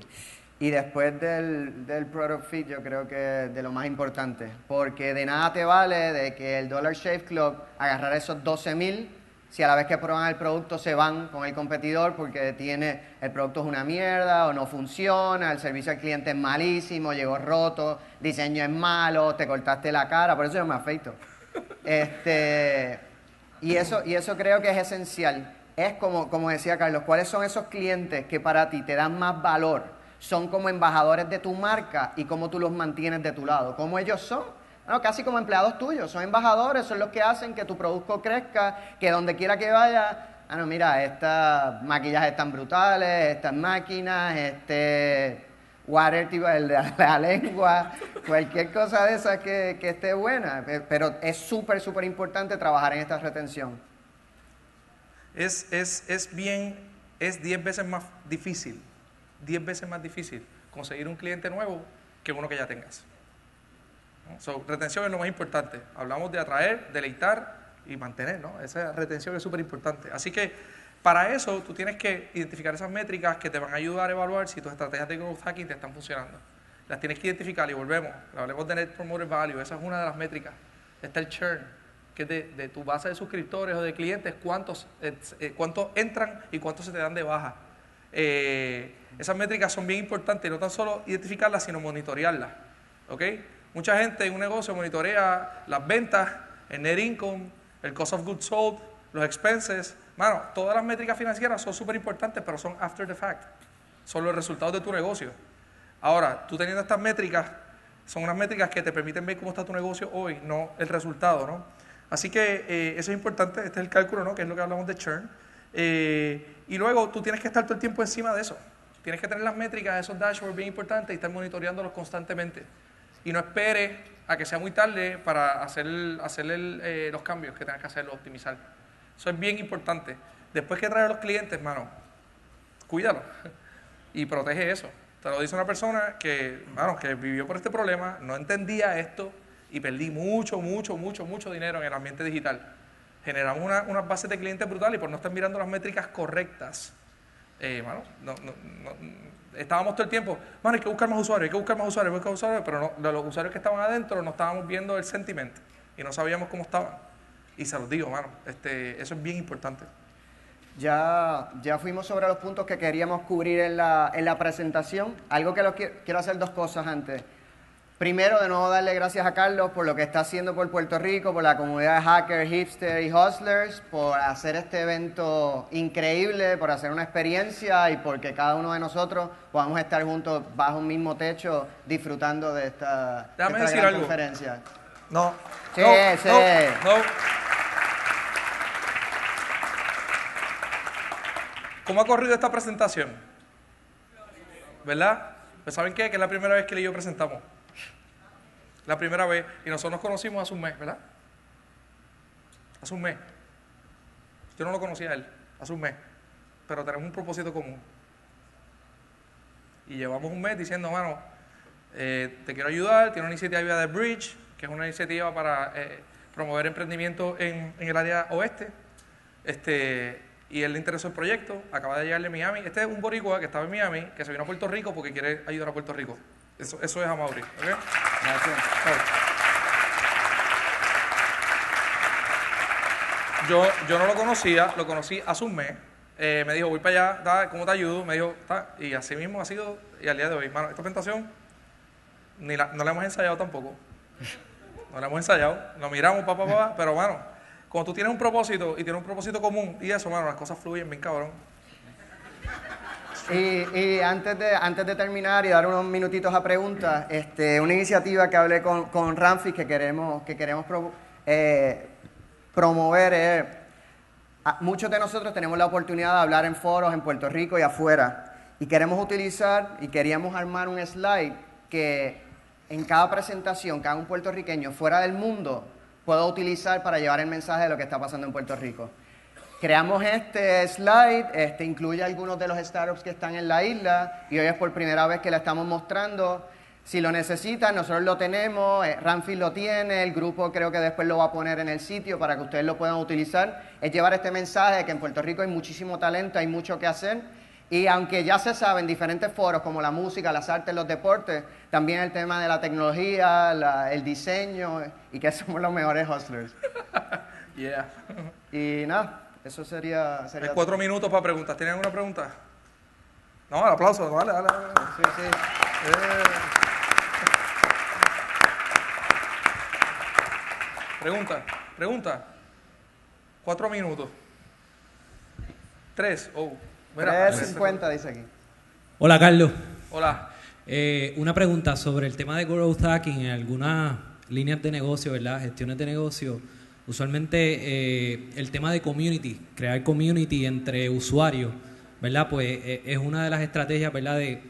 y después del, del Product Fit yo creo que de lo más importante, porque de nada te vale de que el Dollar Shave Club agarrar esos 12 mil si a la vez que prueban el producto se van con el competidor porque tiene el producto es una mierda o no funciona, el servicio al cliente es malísimo, llegó roto, diseño es malo, te cortaste la cara, por eso yo me afeito. Este, y eso, y eso creo que es esencial. Es como, como decía Carlos, ¿cuáles son esos clientes que para ti te dan más valor? Son como embajadores de tu marca y cómo tú los mantienes de tu lado. ¿Cómo ellos son? Bueno, casi como empleados tuyos, son embajadores, son los que hacen que tu producto crezca, que donde quiera que vaya, ah, mira, estas maquillajes están brutales, estas máquinas, este tipo, el de la lengua, cualquier cosa de esas que, que esté buena. Pe- Pero es súper, súper importante trabajar en esta retención. Es, es, es bien, es 10 veces más difícil, 10 veces más difícil conseguir un cliente nuevo que uno que ya tengas. So, retención es lo más importante. Hablamos de atraer, deleitar y mantener, ¿no? Esa retención es súper importante. Así que para eso tú tienes que identificar esas métricas que te van a ayudar a evaluar si tus estrategias de growth hacking te están funcionando. Las tienes que identificar y volvemos. Hablemos de Net Promoter Value, esa es una de las métricas. Está el churn, que es de, de tu base de suscriptores o de clientes, cuántos, eh, eh, cuántos entran y cuántos se te dan de baja. Eh, esas métricas son bien importantes, no tan solo identificarlas, sino monitorearlas. ¿ok? Mucha gente en un negocio monitorea las ventas, el net income, el cost of goods sold, los expenses. Mano, todas las métricas financieras son súper importantes, pero son after the fact. Son los resultados de tu negocio. Ahora, tú teniendo estas métricas, son unas métricas que te permiten ver cómo está tu negocio hoy, no el resultado, ¿no? Así que eh, eso es importante, este es el cálculo, ¿no? Que es lo que hablamos de churn. Eh, y luego tú tienes que estar todo el tiempo encima de eso. Tienes que tener las métricas, esos dashboards bien importantes y estar monitoreándolos constantemente. Y no esperes a que sea muy tarde para hacer, hacer eh, los cambios que tengas que hacerlo, optimizar. Eso es bien importante. Después que traer a los clientes, hermano, cuídalo y protege eso. Te lo dice una persona que, mano, que vivió por este problema, no entendía esto y perdí mucho, mucho, mucho, mucho dinero en el ambiente digital. Generamos una- unas bases de clientes brutales y por no estar mirando las métricas correctas, eh, mano, no- no- no- estábamos todo el tiempo, mano, hay que buscar más usuarios, hay que buscar más usuarios, hay buscar más usuarios, pero no- los usuarios que estaban adentro no estábamos viendo el sentiment y no sabíamos cómo estaban. Y se los digo, mano, este, eso es bien importante. Ya, ya fuimos sobre los puntos que queríamos cubrir en la, en la presentación. Algo que lo qui- quiero hacer dos cosas antes. Primero, de nuevo darle gracias a Carlos por lo que está haciendo por Puerto Rico, por la comunidad de hackers, hipsters y hustlers, por hacer este evento increíble, por hacer una experiencia y porque cada uno de nosotros podamos estar juntos bajo un mismo techo disfrutando de esta, de Déjame esta decir gran algo. conferencia. No. Sí, no, sí. no, no. ¿Cómo ha corrido esta presentación? ¿Verdad? Pues ¿saben qué? Que es la primera vez que él y yo presentamos. La primera vez. Y nosotros nos conocimos hace un mes, ¿verdad? Hace un mes. Yo no lo conocía a él, hace un mes. Pero tenemos un propósito común. Y llevamos un mes diciendo, mano, eh, te quiero ayudar, tiene una iniciativa de Bridge, que es una iniciativa para eh, promover emprendimiento en, en el área oeste. Este, y él le interesó el proyecto, acaba de llegarle a Miami. Este es un boricua que estaba en Miami, que se vino a Puerto Rico porque quiere ayudar a Puerto Rico. Eso, eso es a Mauri. ¿ok? Gracias. Yo, yo no lo conocía, lo conocí hace un mes. Eh, me dijo, voy para allá, da, ¿cómo te ayudo? Me dijo, y así mismo ha sido, y al día de hoy, mano, esta presentación ni la, no la hemos ensayado tampoco. No la hemos ensayado, lo miramos, papá, papá, pero mano, cuando tú tienes un propósito y tienes un propósito común y eso, mano, las cosas fluyen bien cabrón. Y, antes, de, antes de terminar y dar unos minutitos a preguntas, este, una iniciativa que hablé con, con Ramfi que queremos, que queremos eh, promover es, muchos de nosotros tenemos la oportunidad de hablar en foros en Puerto Rico y afuera y queremos utilizar y queríamos armar un slide que en cada presentación que haga un puertorriqueño fuera del mundo pueda utilizar para llevar el mensaje de lo que está pasando en Puerto Rico. Creamos este slide, este incluye algunos de los startups que están en la isla y hoy es por primera vez que la estamos mostrando. Si lo necesitan, nosotros lo tenemos, eh, Ramfield lo tiene, el grupo creo que después lo va a poner en el sitio para que ustedes lo puedan utilizar. Es llevar este mensaje de que en Puerto Rico hay muchísimo talento, hay mucho que hacer. Y aunque ya se sabe en diferentes foros como la música, las artes, los deportes, también el tema de la tecnología, la- el diseño y que somos los mejores hustlers. Yeah. Y nada, eso sería... sería Hay cuatro minutos para preguntas. ¿Tienen alguna pregunta? No, el aplauso. Dale, dale. dale. Sí, sí. Eh. Pregunta, pregunta. Cuatro minutos. Tres. Oh. Mira, 350 dice aquí. Hola Carlos. Hola. Eh, una pregunta sobre el tema de growth hacking en algunas líneas de negocio, ¿verdad? Gestiones de negocio. Usualmente eh, el tema de community, crear community entre usuarios, ¿verdad? Pues eh, es una de las estrategias, ¿verdad? De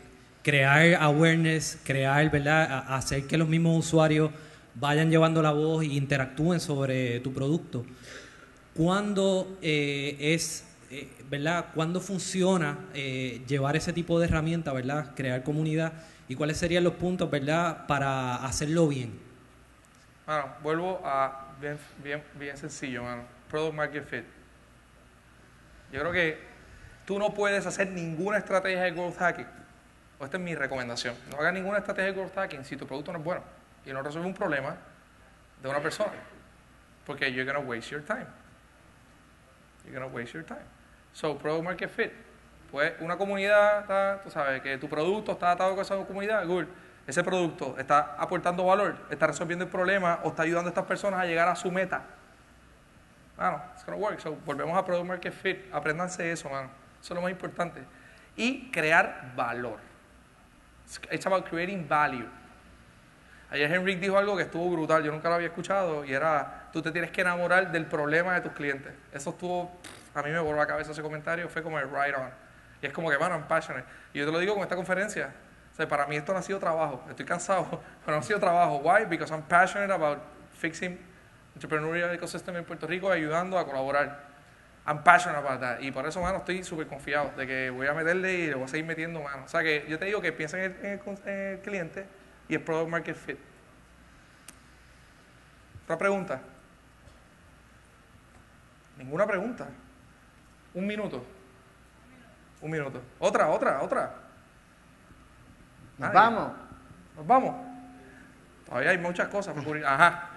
crear awareness, crear, ¿verdad? A- hacer que los mismos usuarios vayan llevando la voz e interactúen sobre tu producto. ¿Cuándo eh, es, eh, ¿verdad? ¿Cuándo funciona eh, llevar ese tipo de herramienta, ¿verdad? Crear comunidad y cuáles serían los puntos, ¿verdad? Para hacerlo bien. Bueno, vuelvo a bien, bien, bien sencillo, mano. Product Market Fit. Yo creo que tú no puedes hacer ninguna estrategia de growth hacking. Esta es mi recomendación. No hagas ninguna estrategia de growth hacking si tu producto no es bueno y no resuelve un problema de una persona. Porque you're going to waste your time. You're going to waste your time. So, Product Market Fit. Pues una comunidad, tú sabes, que tu producto está atado con esa comunidad, good. Ese producto está aportando valor, está resolviendo el problema o está ayudando a estas personas a llegar a su meta. Mano, it's gonna work. So, volvemos a Product Market Fit. Apréndanse eso, mano. Eso es lo más importante. Y crear valor. It's about creating value. Ayer Henrik dijo algo que estuvo brutal, yo nunca lo había escuchado, y era, tú te tienes que enamorar del problema de tus clientes. Eso estuvo, a mí me voló la cabeza ese comentario, fue como el right on. Y es como que, mano, I'm passionate. Y yo te lo digo con esta conferencia. O sea, para mí esto ha sido trabajo. Estoy cansado, pero ha sido trabajo. Why? Because I'm passionate about fixing entrepreneurial ecosystem en Puerto Rico, ayudando a colaborar. I'm passionate about that. Y por eso, mano, estoy súper confiado de que voy a meterle y le voy a seguir metiendo mano. O sea, que yo te digo que piensa en el, en el en el cliente y el product market fit. Otra pregunta. Ninguna pregunta. Un minuto. Un minuto. Otra, otra, otra. Nos Nadie. vamos. Nos vamos. Todavía hay muchas cosas por cubrir. Ajá.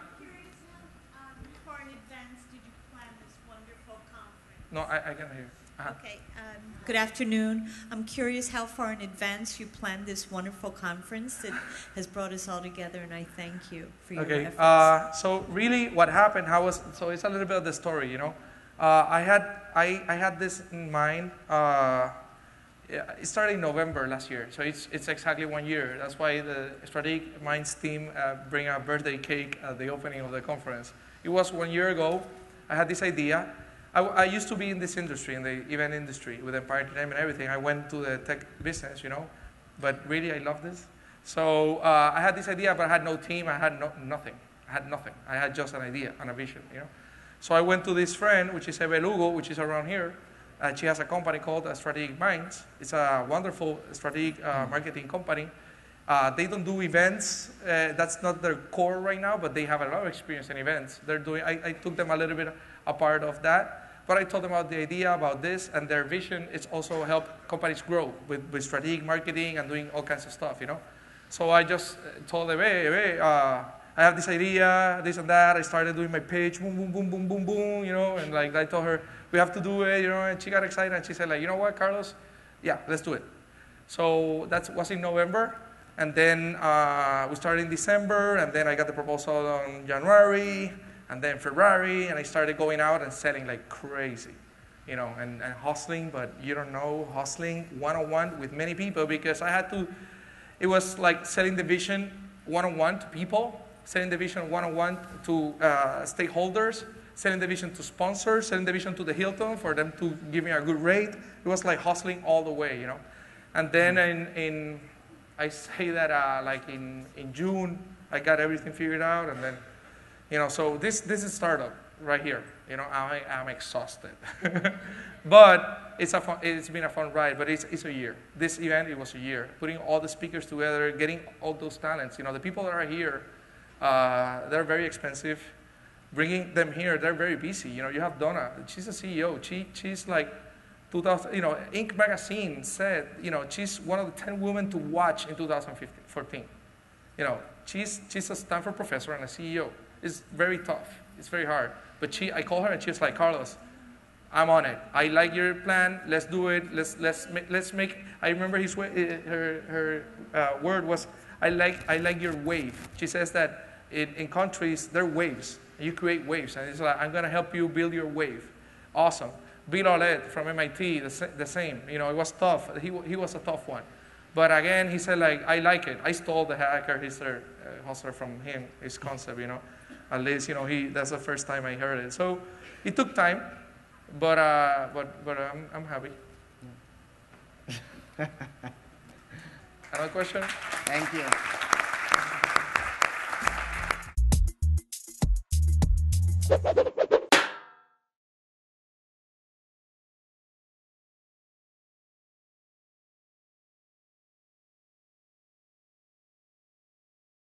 far in advance did you plan this wonderful conference? No, I, I can hear. Ajá. Okay, um, good afternoon. I'm curious how far in advance you planned this wonderful conference that has brought us all together, and I thank you for your Okay. efforts. Uh, so really, what happened? How was? So it's a little bit of the story, you know. Uh, I had I, I had this in mind. Uh, it started in November last year, so it's it's exactly one year. That's why the Strategic Minds team uh, bring a birthday cake at the opening of the conference. It was one year ago. I had this idea. I used to be in this industry, in the event industry, with Empire Entertainment and everything. I went to the tech business, you know, but really I love this. So uh, I had this idea, but I had no team. I had no, nothing. I had nothing. I had just an idea and a vision, you know. So I went to this friend, which is Eve Lugo, which is around here. Uh, she has a company called uh, Strategic Minds. It's a wonderful strategic uh, marketing company. Uh, they don't do events. Uh, that's not their core right now, but they have a lot of experience in events. They're doing. I, I took them a little bit a part of that, but I told them about the idea about this and their vision is also help companies grow with, with strategic marketing and doing all kinds of stuff. You know. So I just uh, told them, hey, hey, uh, I have this idea, this and that. I started doing my page, boom, boom, boom, boom, boom, boom, you know, and like I told her, we have to do it, you know, and she got excited and she said, like, you know what, Carlos? Yeah, let's do it. So that was in November, and then uh, we started in December, and then I got the proposal on January, and then February, and I started going out and selling like crazy, you know, and, and hustling, but you don't know, hustling one on one with many people because I had to, it was like selling the vision one on one to people, selling the vision one on one to uh, stakeholders, selling the vision to sponsors, selling the vision to the Hilton for them to give me a good rate. It was like hustling all the way, you know. And then in, in I say that uh, like in, in June, I got everything figured out, and then, you know, so this this is startup right here. You know, I, I'm exhausted. But it's, a fun, it's been a fun ride, but it's, it's a year. This event, it was a year. Putting all the speakers together, getting all those talents. You know, the people that are here, uh, they're very expensive. Bringing them here, they're very busy. You know, you have Donna, she's a CEO. She, she's like 2000, you know, Inc. magazine said, you know, she's one of the 10 women to watch in 2014. You know, she's, she's a Stanford professor and a CEO. It's very tough. It's very hard. But she, I call her and she's like, Carlos, I'm on it. I like your plan. Let's do it. Let's let's make, let's make. I remember his uh, her her uh, word was I like I like your wave. She says that in, in countries there are waves. You create waves, and it's like I'm gonna help you build your wave. Awesome. Bill Olet from MIT, the, the same. You know, it was tough. He he was a tough one. But again, he said like I like it. I stole the hacker hustler, uh, hustler from him. His concept, you know. At least you know he. That's the first time I heard it. So it took time, but uh, but but I'm I'm happy. Another question? Thank you. Ha ha ha ha!